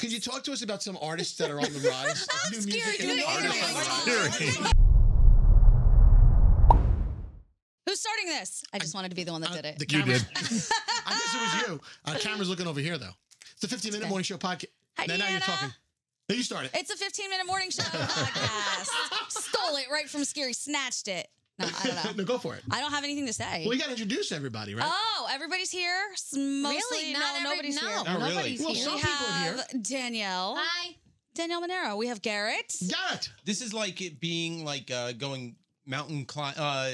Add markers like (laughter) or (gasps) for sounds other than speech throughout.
Could you talk to us about some artists that are on the rise? (laughs) New music Scary, in do the it. Who's starting this? I just wanted to be the one that did it. The cameras. (laughs) I guess it was you. Uh, camera's looking over here, though. It's the 15 minute morning show podcast. Hi, now, now you're Deanna. talking. Now you started. It's a 15 minute morning show (laughs) podcast. Stole it right from Scary, snatched it. No, I don't (laughs) know. no, go for it. I don't have anything to say. Well, you got to introduce everybody, right? Oh, everybody's here. S- Mostly, Really? no, Not every- nobody's no. here. Not really. nobody's Well, here. some we people are have Danielle, Hi. Danielle Monaro. We have Garrett. Got it. This is like it being like uh, going mountain climb, uh,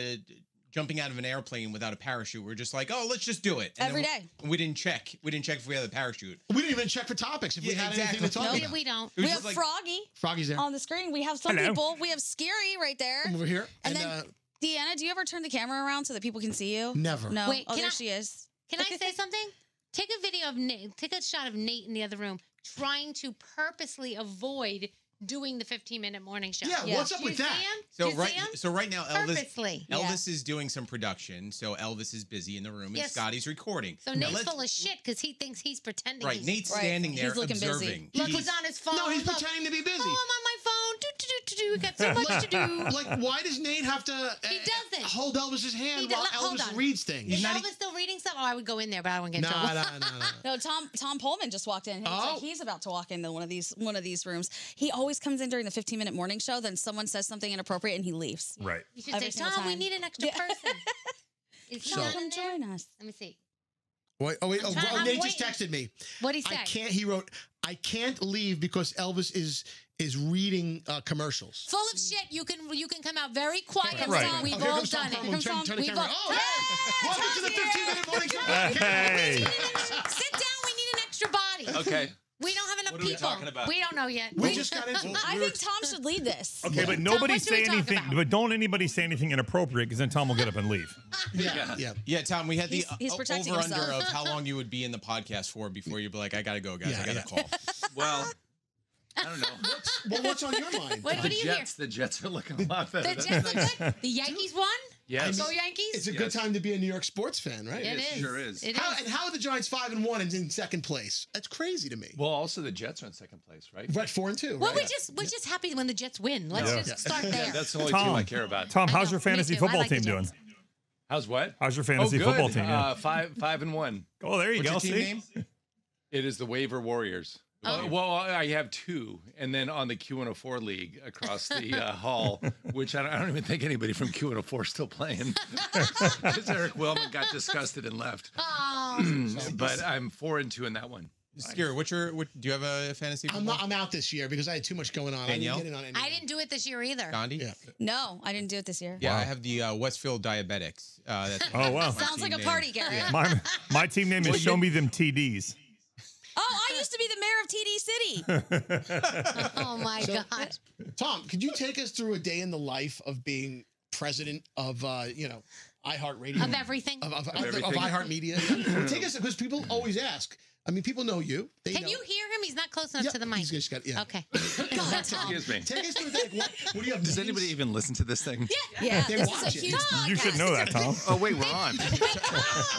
jumping out of an airplane without a parachute. We're just like, oh, let's just do it Every then day. We, we didn't check. We didn't check if we had a parachute. We didn't even check for topics if we Yeah, had anything to exactly. talk We, about. we don't. It was We have like, Froggy Froggy's there. on the screen. We have some Hello. people. We have Scary right there. I'm over here. And And, then- uh, Deanna, do you ever turn the camera around so that people can see you? never. No. Wait, oh, can there I- she is. Can I say (laughs) something? Take a video of Nate. Take a shot of Nate in the other room trying to purposely avoid doing the 15 minute morning show. Yeah, Yeah. what's up Do you with see that? him? so Do you right, see him? so right now, Elvis. Purposely. Yeah. Elvis is doing some production, so Elvis is busy in the room, and Yes. Scotty's recording. So Now Nate's full of shit because he thinks he's pretending. Right, he's, Nate's Right. standing He's there looking busy. Look, He's- he's on his phone. No, he's Look. pretending to be busy. Oh, I'm on my phone. Do. We got so much to do. (laughs) Like, why does Nate have to uh, He doesn't. hold Elvis's hand He while doesn't- hold Elvis on. reads things? Is not Elvis still reading stuff? Oh, I would go in there, but I wouldn't get in No, trouble. no, no, no. No, Tom Tom Poleman just walked in. He looks Oh. like he's about to walk into one of these one of these rooms. He always comes in during the 15 minute morning show. Then someone says something inappropriate and he leaves. Right. You should Every say, single Tom, we time. need an extra Yeah. person. (laughs) Is Tom Come in there? join us. Let me see. Wait, oh, wait, I'm oh, trying- oh, I'm Nate just waiting. texted me. What'd he say? I can't. He wrote, "I can't leave because Elvis is is reading uh, commercials." Full of shit. You can you can come out very quiet. Right. Tom. We've here all comes Tom done it. Turn- turn the We've camera. all- Oh, hey! Welcome to the 15 minute morning show. Hey. Sit down. We need an extra body. Okay. We don't have enough What are we talking about? We don't know yet. We just got into it. (laughs) I think Tom should lead this. Okay, but nobody what should we say anything. But don't anybody say anything inappropriate because then Tom will get up and leave. (laughs) yeah, yeah. Yeah, Tom, we had the He's- he's uh, protecting over under of how (laughs) long you would be in the podcast for before you'd be like, I gotta go, guys. Yeah, I gotta yeah. call. Well, I don't know. (laughs) Well, what's on your mind? What, what The do you hear? Jets, the Jets are looking a lot better. The than- Jets are good. The Yankees won. Yes. Go Yankees. It's a Yes. good time to be a New York sports fan, right? It It is. sure is. It How, is. and how are the Giants five and one and in second place? That's crazy to me. Well, also the Jets are in second place, right? Right, four and two. Well, right? we're just we're just happy when the Jets win. Let's Yeah. just start (laughs) there. Yeah, that's the only Tom. team I care about. Tom, how's your fantasy football like team doing? How's what? How's your Oh, fantasy good. football team? Yeah. Uh, five, five and one. oh, there you What's go. your team name? (laughs) It is the Waiver Warriors. Uh, well, I have two, and then on the Q104 league across the uh, (laughs) hall, which I don't, I don't even think anybody from Q104 is still playing, (laughs) because Eric Wellman got disgusted and left. Oh, (clears throat) but I'm four and two in that one. Scary. What's your? What, do you have a fantasy? I'm not. I'm out this year because I had too much going on. Danielle? I didn't get in on anything. I didn't do it this year either. Gandhi. Yeah. No, I didn't do it this year. Yeah, I have the uh, Westfield Diabetics. Uh, that's Oh, wow. Sounds like a name. party, Garrett. My, my team name is Well, Show Me Them TDs. I used to be the mayor of TD City. (laughs) Oh my So- god. Tom, could you take us through a day in the life of being president of, uh, you know, iHeartRadio? Of everything. Of, of, of, everything. of iHeartMedia. (laughs) Take us because people always ask. I mean, people know you. They Can know. you hear him? He's not close enough Yeah, to the mic. he's just got- yeah. Okay. (laughs) God, Excuse me. Take us through like, what, what do you have? Does names? anybody even listen to this thing? Yeah, They this watch it. podcast. You should know that, Tom. (laughs) Oh wait, we're on.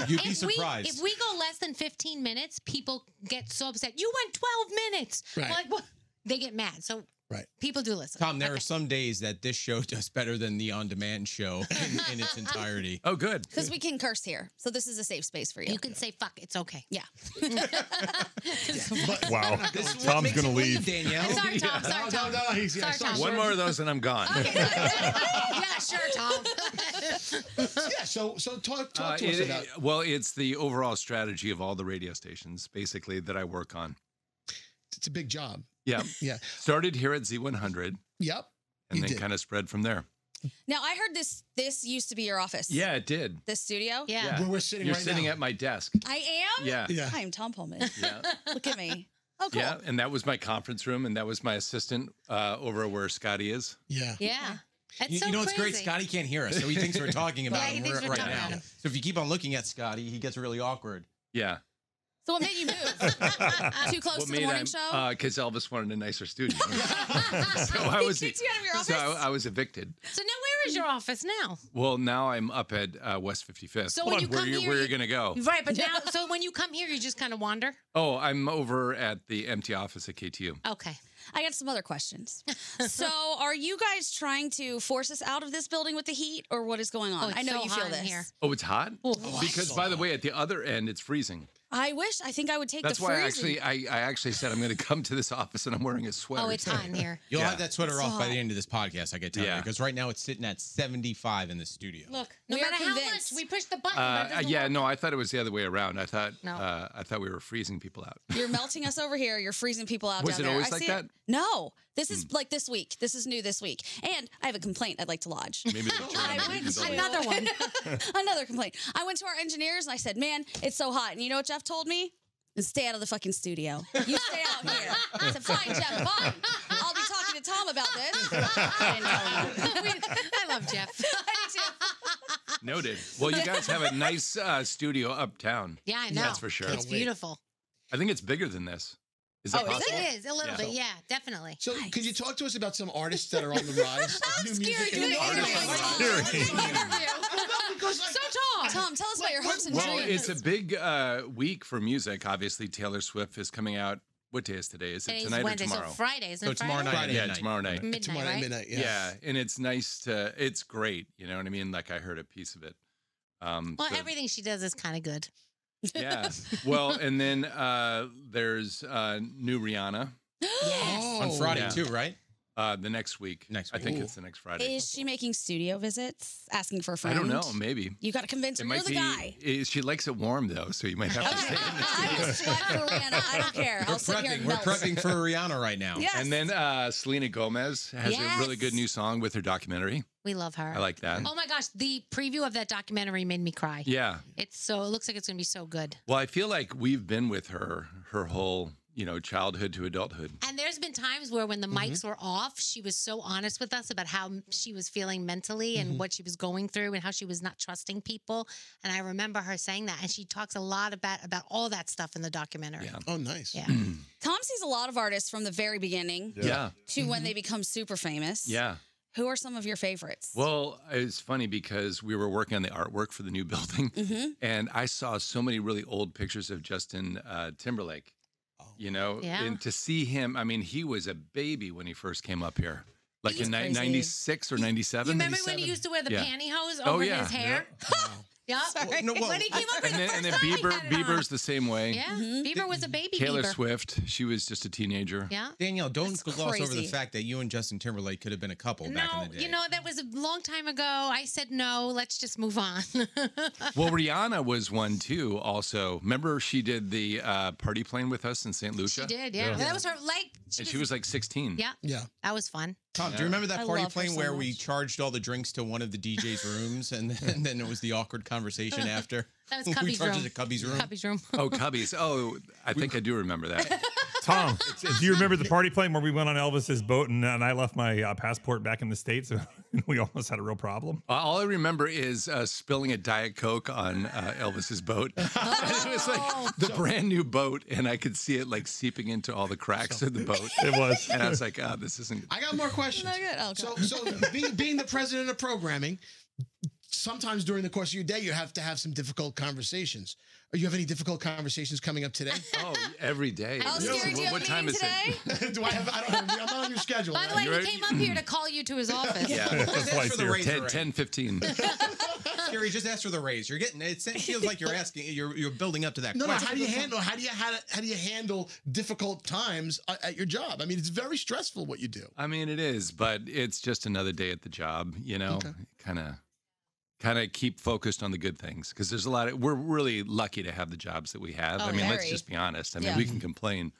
You'd be If we- surprised. if we go less than 15 minutes, people get so upset. You went 12 minutes. Right. Like what? They get mad. So Right. people do listen. Tom, there are some days that this show (laughs) does better than the on-demand show in, in its entirety. (laughs) Oh, good. Because we can curse here. So this is a safe space for you. You can say fuck. It's okay. yeah. But, (laughs) Wow. This Tom's going to leave, leave. Danielle. Sorry, Tom. no, Sorry, no, Tom. no, he's yeah, Sorry, sorry, Tom. One more of those and I'm gone. yeah, sure, Tom. Yeah, so so talk talk Uh, to us it- about. well, it's the overall strategy of all the radio stations, basically, that I work on. It's a big job. Yeah. (laughs) Yeah. Started here at Z100 Yep. and then did. kind of spread from there. Now I heard this. This used to be your office. Yeah, it did. This studio. Yeah. Yeah. Where we're sitting You're right sitting now. at my desk. I am. Yeah. Yeah. I am Tom Poleman. (laughs) Yeah. (laughs) Look at me. Oh, cool. Yeah. And that was my conference room, and that was my assistant uh, over where Scotty is. Yeah. Yeah. That's You, so you know it's great? crazy. Scotty can't hear us, so he thinks we're talking about Yeah, him thinks right we're right now. about him. So if you keep on looking at Scotty, he gets really awkward. Yeah. So what made you move? (laughs) Too close to the morning show. Because Elvis wanted a nicer studio. (laughs) (laughs) so I was, kicked you out of your so? I, I was evicted. So now where is your office now? Well, now I'm up at uh, West 55th. So when you where come you, here, where you- you're gonna go? Right, but now, so when you come here, you just kind of wander. Oh, I'm over at the empty office at KTU. Okay. I got some other questions. (laughs) so, are you guys trying to force us out of this building with the heat, or what is going on? Oh, I know so you feel this. here. Oh, it's hot. Oh, because by the way, at the other end, it's freezing. I wish. I think I would take That's the why freezing. actually I, I actually said I'm going (laughs) to come to this office and I'm wearing a sweater. Oh, it's hot in here. You'll Yeah. have that sweater It's off by the end of this podcast. I can tell Yeah. you because right now it's sitting at 75 in the studio. Look, no We matter how much convinced. we push the button, Uh, doesn't yeah, work. no, I thought it was the other way around. I thought No. uh, I thought we were freezing people out. You're (laughs) melting us over here. You're freezing people out Was down it there. always I like see that? It. No, this is like this week. This is new this week, and I have a complaint I'd like to lodge. Maybe they're (laughs) I trying to went to- Another one. (laughs) (laughs) Another complaint. I went to our engineers and I said, "Man, it's so hot." And you know what Jeff told me? Stay out of the fucking studio. You stay out here. I said, "Fine, Jeff. Fine. I'll be talking to Tom about this." I didn't tell him. I love Jeff. Noted. Well, you guys have a nice uh, studio uptown. Yeah, I know. That's for sure. It's beautiful. I think it's bigger than this. Is that Oh, possible? It is a little Yeah. bit. Yeah, definitely. So, could you talk to us about some artists that are on the (laughs) rise? like new music scared and you. artists? (laughs) Because So tall. Tom, tell us about your hopes and Well, it's a big uh, week for music. Obviously, Taylor Swift is coming out. What day is today? Is it Today's tonight Wednesday, or tomorrow? so Friday, isn't So it? tomorrow night. Friday yeah, night. tomorrow night. Midnight, tomorrow right? midnight. Yeah. Yeah. and it's nice to. It's great. You know what I mean? Like I heard a piece of it. Um, Well, so- everything she does is kind of good. Yeah. (laughs) Well, and then uh, there's uh, new Rihanna (gasps) Yes. On Friday Yeah. too, right? Uh, the next week. Next week. I think Ooh. it's the next Friday. Is she making studio visits, asking for a I friend? I don't know. Maybe. You got to convince It her. You're the be. guy. She likes it warm though, so you might have to stay in the (laughs) I studio. will sweat for Rihanna. I don't care. We're I'll sit here prepping. and We're melt. prepping for Rihanna right now. Yes. And then uh, Selena Gomez has a really good new song with her documentary. We love her. I like that. Oh my gosh, the preview of that documentary made me cry. Yeah. It's so it looks like it's gonna be so good. Well, I feel like we've been with her her whole, you know, childhood to adulthood. And there's been times where when the Mm-hmm. mics were off, she was so honest with us about how she was feeling mentally and Mm-hmm. what she was going through and how she was not trusting people. And I remember her saying that and she talks a lot about about all that stuff in the documentary. Yeah. Oh, nice. Yeah. (clears throat) Tom sees a lot of artists from the very beginning Yeah. to when they become super famous. Yeah. Who are some of your favorites? Well, it's funny because we were working on the artwork for the new (laughs) building, Mhm. and I saw so many really old pictures of Justin uh, Timberlake. You know, Yeah. and to see him, I mean, he was a baby when he first came up here, like He's in ni- crazy. 96 or 97. You remember when he used to wear the Yeah. pantyhose Oh, over yeah. his hair? (laughs) Yeah. (laughs) Sorry. No, well, when he came up and here the then, first and then time, Bieber, had it on. Bieber's the same way. Yeah. Mm-hmm. Bieber was a baby Taylor Bieber. Swift, she was just a teenager. Yeah. Danielle, don't That's gloss over the fact that you and Justin Timberlake could have been a couple back in the day. you know, that was a long time ago. I said no, let's just move on. (laughs) Well, Rihanna was one too. Also, remember she did the uh, party plane with us in St. Lucia, she did, yeah. That was her like she and she was like 16. Yeah, Yeah. that was fun. Tom, do you remember that I party plane so where we charged all the drinks to one of the DJ's rooms, and then, and then it was the awkward conversation after? (laughs) That was (laughs) we charged room. it to Cubby's room. Cubby's room. Oh, Cubby's. Oh, I think I do remember that. (laughs) Tom, (laughs) do you remember the party plane where we went on Elvis's boat and, and I left my uh, passport back in the States (laughs) and we almost had a real problem? Uh, All I remember is uh, spilling a Diet Coke on uh, Elvis's boat. (laughs) it was like the brand new boat, and I could see it like seeping into all the cracks of the boat. It was. And I was like, oh, this isn't. I got more questions. Not good. Oh, So, God. so being, being the president of programming, sometimes during the course of your day, you have to have some difficult conversations. Or you have any difficult conversations coming up today? (laughs) Oh, every day. How What- scary do you what have a time is today? it? (laughs) Do I have? I don't. Have, I'm not on your schedule. By the right? way, You're- he came up here to call you to his office. Yeah. Just (laughs) That's ask why for it's the here. raise 10, already. 10, 15. Scary, just ask for the raise. You're getting it. Feels like you're asking. You're you're building up to that. No, no. question. How do you handle? How do you how, do- how do you handle difficult times at, at your job? I mean, it's very stressful what you do. I mean, it is, but it's just another day at the job, you know, kind of. Kind of keep focused on the good things because there's a lot of. We're really lucky to have the jobs that we have. Oh, I mean, let's just be honest. I mean, Yeah. we can complain,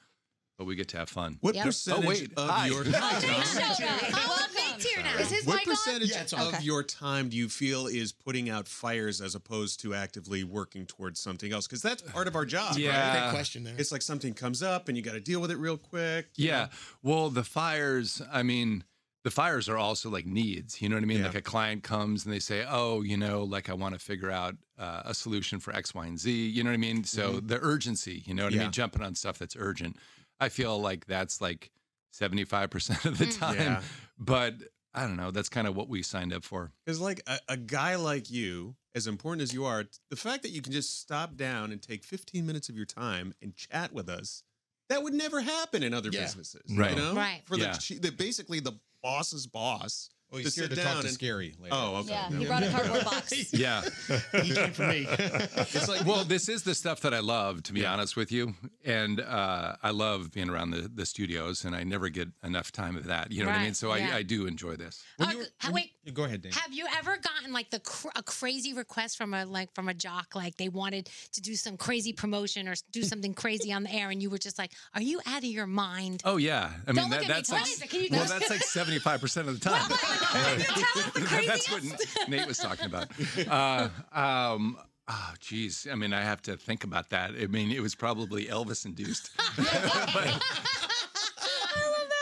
but we get to have fun. What Yep. percentage Oh, wait. of Hi. your (laughs) time? Welcome. Nate's here now. Is his What percentage Yeah, of Okay. your time do you feel is putting out fires as opposed to actively working towards something else? Because that's part of our job. right? Yeah. Great question there. It's like something comes up and you got to deal with it real quick. Yeah. know? Well, the fires, I mean, the fires are also like needs. You know what I mean? Yeah. Like a client comes and they say, oh, you know, like I want to figure out uh, a solution for X, Y, and Z. You know what I mean? So the urgency, you know what I Mm-hmm. Mean? Jumping on stuff that's urgent. I feel like that's like 75% of the time. Yeah. But I don't know. That's kind of what we signed up for. Because like a, a guy like you, as important as you are, the fact that you can just stop down and take 15 minutes of your time and chat with us, that would never happen in other Yeah. businesses. Right. You know? Right. For Yeah. the, chi- the basically the boss's boss. Oh, to he's here sit to talk to and- Scary. Later. Oh, okay. Yeah, he brought a cardboard (laughs) box. Yeah. (laughs) he came for me. It's like well, this is the stuff that I love, to be honest with you. And uh, I love being around the, the studios, and I never get enough time of that. You know what I mean? So yeah. I, I do enjoy this. Uh, ha- wait, You- Go ahead, Dane. have you ever gotten like the cr- a crazy request from a like from a jock like they wanted to do some crazy promotion or do something crazy on the air and you were just like, "Are you out of your mind?" Oh yeah, I mean Don't look that, at that's Tom. like What is it? Can you well, that's like (laughs) seventy five percent of the time. Tell us the (laughs) that's what. Nate was talking about. Uh, um, oh, geez. I mean, I have to think about that. I mean, it was probably Elvis induced. (laughs) (laughs)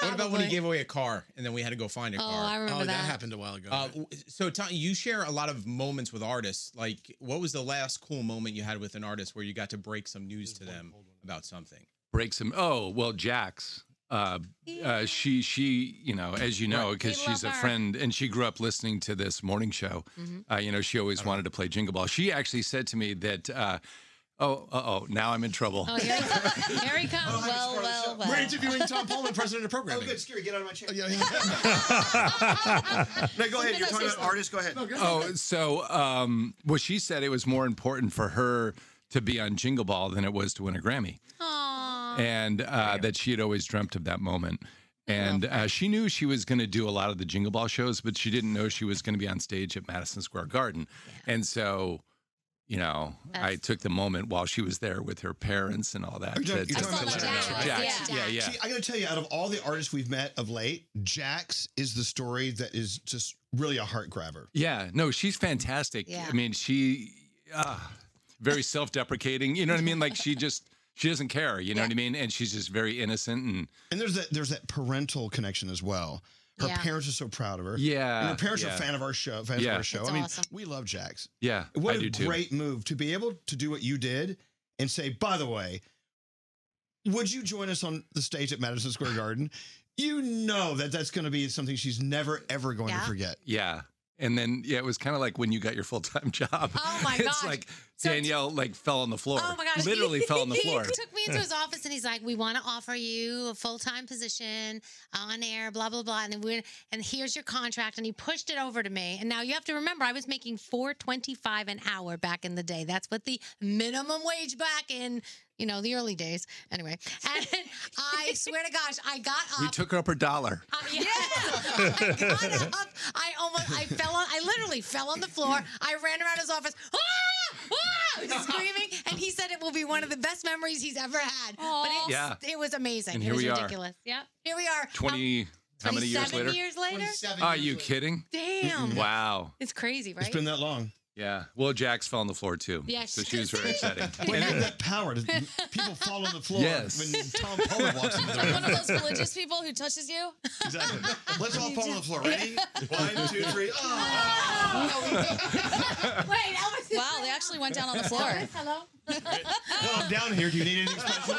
What about when he gave away a car and then we had to go find a Oh, car? I remember oh, that. that. happened a while ago. Uh, w- so, Tom, you share a lot of moments with artists. Like, what was the last cool moment you had with an artist where you got to break some news to them about something? Break some. Oh, well, Jax. Uh, uh, she, she, you know, as you know, because she's a friend and she grew up listening to this morning show. Uh, you know, she always wanted to play Jingle Ball. She actually said to me that, uh, oh, uh oh, now I'm in trouble. Oh, here he, here he comes. (laughs) Well, well, well. We're interviewing Tom Poleman, president of Oh, programming. good. Scary, get out of my chair. Oh, yeah, (laughs) yeah. No, go ahead. You're talking seriously. about artists. Go ahead. Oh, so um, well, she said it was more important for her to be on Jingle Ball than it was to win a Grammy, Aw. And uh, that she had always dreamt of that moment. And uh, she knew she was going to do a lot of the Jingle Ball shows, but she didn't know she was going to be on stage at Madison Square Garden. And so, you know, I That's- took the moment while she was there with her parents and all that. Are you talking- to- you're to talking let about her Jax, know. right? Jax, Yeah. yeah, yeah. See, I got to tell you, out of all the artists we've met of late, Jax is the story that is just really a heart grabber. Yeah, no, she's fantastic. Yeah. I mean, she uh, very self-deprecating. You know what I mean? Like she just she doesn't care. You know what I mean? And she's just very innocent and And there's that there's that parental connection as well. Her Yeah. parents are so proud of her. yeah. And her parents yeah, are a fan of our show. Fans Yeah. of our show. That's I mean, awesome. we love Jax. Yeah, What I a do too. great move to be able to do what you did and say, by the way, would you join us on the stage at Madison Square Garden? You know that that's going to be something she's never ever going Yeah. to forget. Yeah. And then yeah, it was kind of like when you got your full time (laughs) job. Oh, my god! It's like So- Danielle like fell on the floor. Oh my gosh. Literally fell on the (laughs) floor. He took me into his office and he's like, We want to offer you a full time position uh, on air, blah, blah, blah. And then we and here's your contract. And he pushed it over to me. And now you have to remember, I was making four twenty five an hour back in the day. That's what the minimum wage back in you know, the early days. Anyway. And I swear to gosh, I got up. We took her up her dollar. Uh, yeah. I got up. I almost, I fell on, I literally fell on the floor. I ran around his office, ah, ah, (laughs) screaming. And he said it will be one of the best memories he's ever had. But it, Yeah. it was amazing. And it here was we are. ridiculous. Yeah. Here we are. Twenty how many years 27 later? years later? Are years you later. kidding? Damn. Wow. It's crazy, right? It's been that long. Yeah. Well, Jax fell on the floor too. Yeah, So she she was very exciting. But (laughs) you have (laughs) that power to (laughs) people fall on the floor Yes. when Tom Pollard walks into the Like one of those religious people who touches you. Exactly. Let's all fall on the floor. Ready? One, two, three. Oh. Wait, Elvis is Wow, they actually went down on the floor. Elvis, hello? Well, I'm down here. Do you need anything special?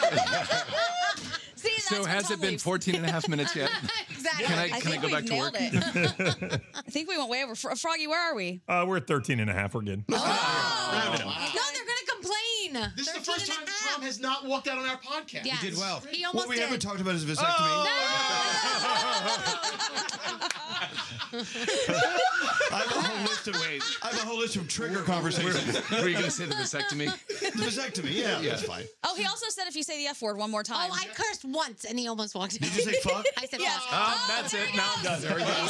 See, that's so has it been leaves. 14 and a half minutes yet? (laughs) exactly. Can I, I can I think go back to work? it. (laughs) I think we went way over. Fro- Froggy, where are we? Uh, we're at 13 and a half. We're good. (laughs) No, they're going to complain. This is the 13 first and time a. Tom has not walked out on our podcast. Yes. did well. He almost What we did. haven't talked about is vasectomy. I have a whole list of ways. I have a whole list of trigger conversations. Were you going to say the vasectomy? The vasectomy, yeah, that's fine. Oh, he also said if you say the F word one more time. Oh, I cursed once and he almost walked out. Did you say fuck? (laughs) I said Yeah. fuck. Oh, oh that's it. Now I'm done. There we go. (laughs)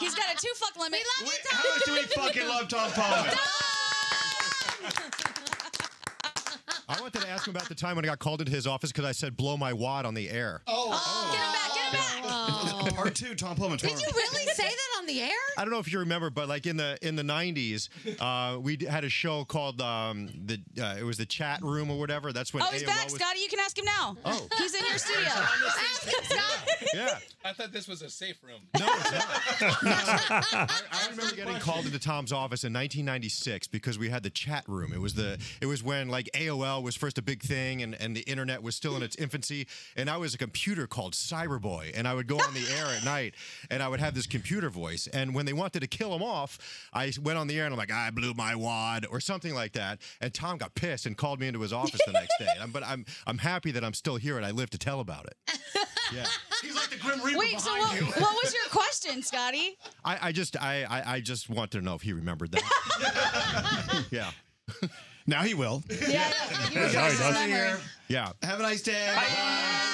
He's got a two fuck limit. We love Wait, you, how much do we fucking love Tom Pollard? I wanted to ask him about the time when I got called into his office because I said blow my wad on the air. Oh, get Part two, Tom Poleman. Did you really say that on the air? I don't know if you remember, but like in the in the '90s, uh, we had a show called um, the uh, it was the chat room or whatever. That's when Oh, he's AOL back, was- Scotty. You can ask him now. Oh. He's in your studio. Scott, (laughs) Yeah. I thought this was a safe room. No, it's not. (laughs) I, I remember getting called into Tom's office in 1996 because we had the chat room. It was the it was when like AOL was first a big thing and, and the internet was still in its infancy. And I was a computer called Cyberboy, and I would go on the air at night and I would have this computer voice. And when they wanted to kill him off, I went on the air and I'm like, I blew my wad or something like that. And Tom got pissed and called me into his office the next day. And- But I'm I'm happy that I'm still here and I live to tell about it. (laughs) Yeah. He's like the Grim Reaper Wait, so what, you. what was your question, Scotty? I, I just I, I I just want to know if he remembered that. (laughs) yeah. Now he will. Yeah, yeah. You Yeah, refresh he his does. memory. Yeah. Have a nice day. Bye.